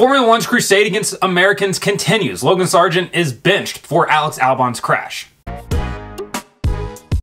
Formula One's crusade against Americans continues. Logan Sargeant is benched for Alex Albon's crash.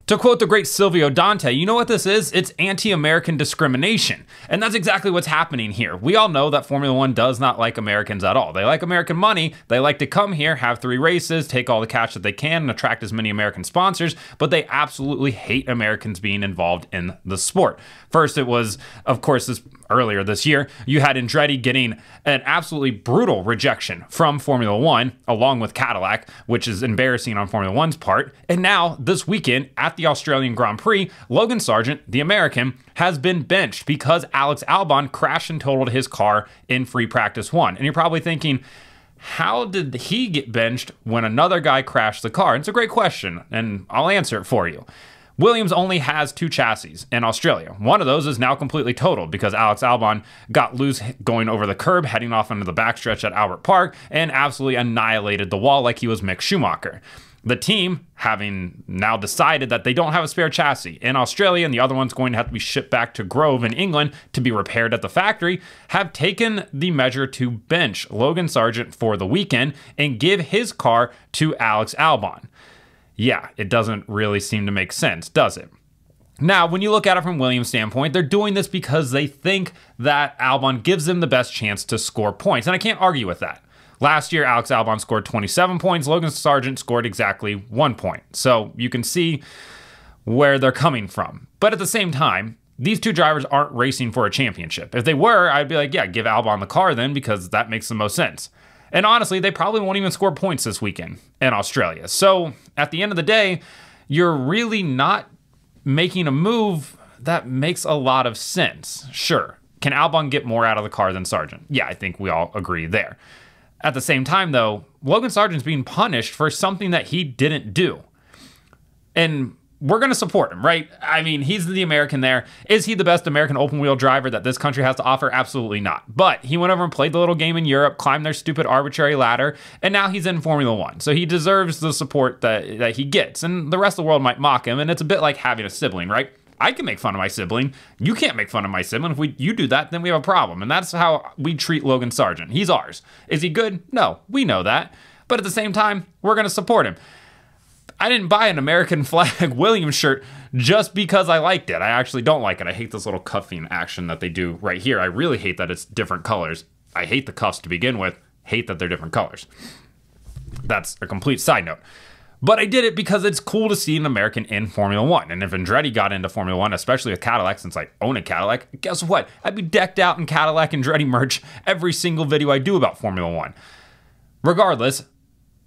To quote the great Silvio Dante, you know what this is? It's anti American discrimination. And that's exactly what's happening here. We all know that Formula One does not like Americans at all. They like American money. They like to come here, have three races, take all the cash that they can, and attract as many American sponsors, but they absolutely hate Americans being involved in the sport. First, it was, of course, this earlier this year, you had Andretti getting an absolutely brutal rejection from Formula One, along with Cadillac, which is embarrassing on Formula One's part. And now, this weekend at the Australian Grand Prix, Logan Sargeant, the American, has been benched because Alex Albon crashed and totaled his car in free practice one. And you're probably thinking, how did he get benched when another guy crashed the car? And it's a great question, and I'll answer it for you. Williams only has two chassis in Australia. One of those is now completely totaled because Alex Albon got loose going over the curb, heading off into the backstretch at Albert Park, and absolutely annihilated the wall like he was Mick Schumacher. The team, having now decided that they don't have a spare chassis in Australia and the other one's going to have to be shipped back to Grove in England to be repaired at the factory, have taken the measure to bench Logan Sargeant for the weekend and give his car to Alex Albon yeah, it doesn't really seem to make sense, does it? Now, when you look at it from Williams' standpoint, they're doing this because they think that Albon gives them the best chance to score points. And I can't argue with that. Last year, Alex Albon scored 27 points. Logan Sargeant scored exactly one point. So you can see where they're coming from. But at the same time, these two drivers aren't racing for a championship. If they were, I'd be like, yeah, give Albon the car then because that makes the most sense. And honestly, they probably won't even score points this weekend in Australia. So at the end of the day, you're really not making a move that makes a lot of sense. Sure. Can Albon get more out of the car than Sargeant? Yeah, I think we all agree there. At the same time, though, Logan Sargeant's being punished for something that he didn't do. And we're going to support him, right? I mean, he's the American there. Is he the best American open wheel driver that this country has to offer? Absolutely not. But he went over and played the little game in Europe, climbed their stupid arbitrary ladder, and now he's in Formula One. So he deserves the support that, that he gets. And the rest of the world might mock him. And it's a bit like having a sibling, right? I can make fun of my sibling. You can't make fun of my sibling. If we you do that, then we have a problem. And that's how we treat Logan Sargeant. He's ours. Is he good? No, we know that. But at the same time, we're going to support him. I didn't buy an American flag Williams shirt just because I liked it. I actually don't like it. I hate this little cuffing action that they do right here. I really hate that it's different colors. I hate the cuffs to begin with, hate that they're different colors. That's a complete side note. But I did it because it's cool to see an American in Formula One. And if Andretti got into Formula One, especially with Cadillac, since I own a Cadillac, guess what? I'd be decked out in Cadillac and Andretti merch every single video I do about Formula One. Regardless,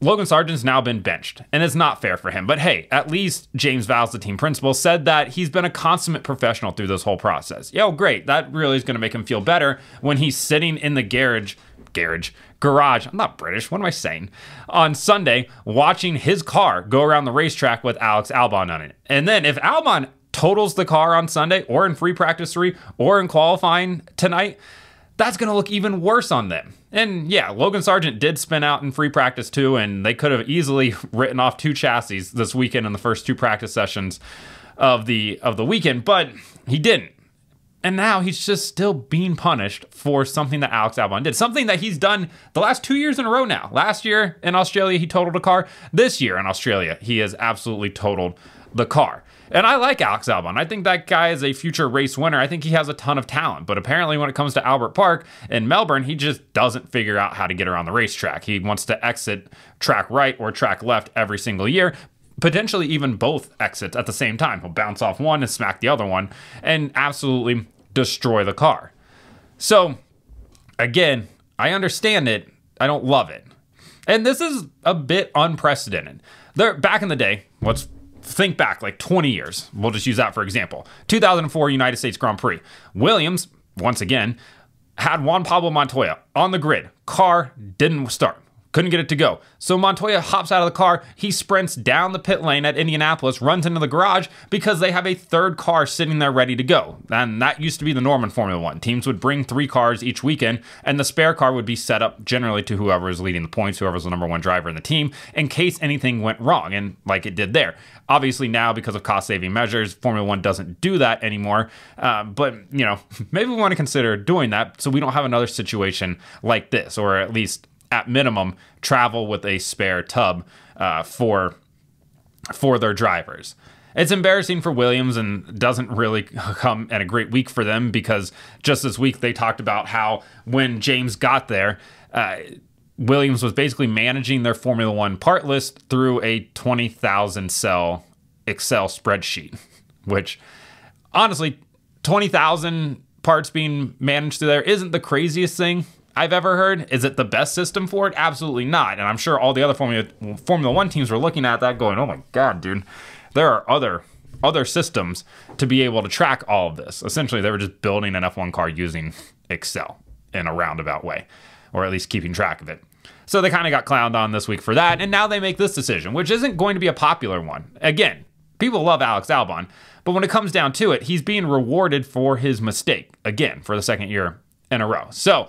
Logan Sargeant's now been benched, and it's not fair for him. But hey, at least James Vowles, the team principal, said that he's been a consummate professional through this whole process. Yo, great. That really is going to make him feel better when he's sitting in the garage, garage, garage. I'm not British. What am I saying? On Sunday, watching his car go around the racetrack with Alex Albon on it. And then if Albon totals the car on Sunday or in free practice three or in qualifying tonight, that's going to look even worse on them. And yeah, Logan Sargeant did spin out in free practice too, and they could have easily written off two chassis this weekend in the first two practice sessions of the of the weekend, but he didn't. And now he's just still being punished for something that Alex Albon did. Something that he's done the last two years in a row now. Last year in Australia, he totaled a car. This year in Australia, he has absolutely totaled the car. And I like Alex Albon. I think that guy is a future race winner. I think he has a ton of talent. But apparently, when it comes to Albert Park in Melbourne, he just doesn't figure out how to get around the racetrack. He wants to exit track right or track left every single year. Potentially even both exits at the same time. He'll bounce off one and smack the other one and absolutely destroy the car. So, again, I understand it. I don't love it. And this is a bit unprecedented. There, back in the day, let's think back like 20 years. We'll just use that for example. 2004 United States Grand Prix. Williams, once again, had Juan Pablo Montoya on the grid. Car didn't start. Couldn't get it to go. So Montoya hops out of the car. He sprints down the pit lane at Indianapolis, runs into the garage because they have a third car sitting there ready to go. And that used to be the norm in Formula One. Teams would bring three cars each weekend, and the spare car would be set up generally to whoever is leading the points, whoever's the number one driver in the team, in case anything went wrong. And like it did there. Obviously, now because of cost saving measures, Formula One doesn't do that anymore. Uh, but, you know, maybe we want to consider doing that so we don't have another situation like this, or at least at minimum, travel with a spare tub uh, for for their drivers. It's embarrassing for Williams and doesn't really come at a great week for them because just this week they talked about how when James got there, uh, Williams was basically managing their Formula One part list through a 20,000 cell Excel spreadsheet, which honestly, 20,000 parts being managed through there isn't the craziest thing, I've ever heard. Is it the best system for it? Absolutely not. And I'm sure all the other Formula Formula One teams were looking at that, going, "Oh my god, dude, there are other other systems to be able to track all of this." Essentially, they were just building an F1 car using Excel in a roundabout way, or at least keeping track of it. So they kind of got clowned on this week for that, and now they make this decision, which isn't going to be a popular one. Again, people love Alex Albon, but when it comes down to it, he's being rewarded for his mistake again for the second year in a row. So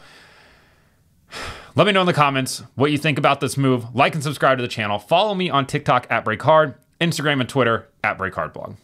let me know in the comments what you think about this move. Like and subscribe to the channel. Follow me on TikTok at BrakeHard, Instagram and Twitter at BrakeHardBlog.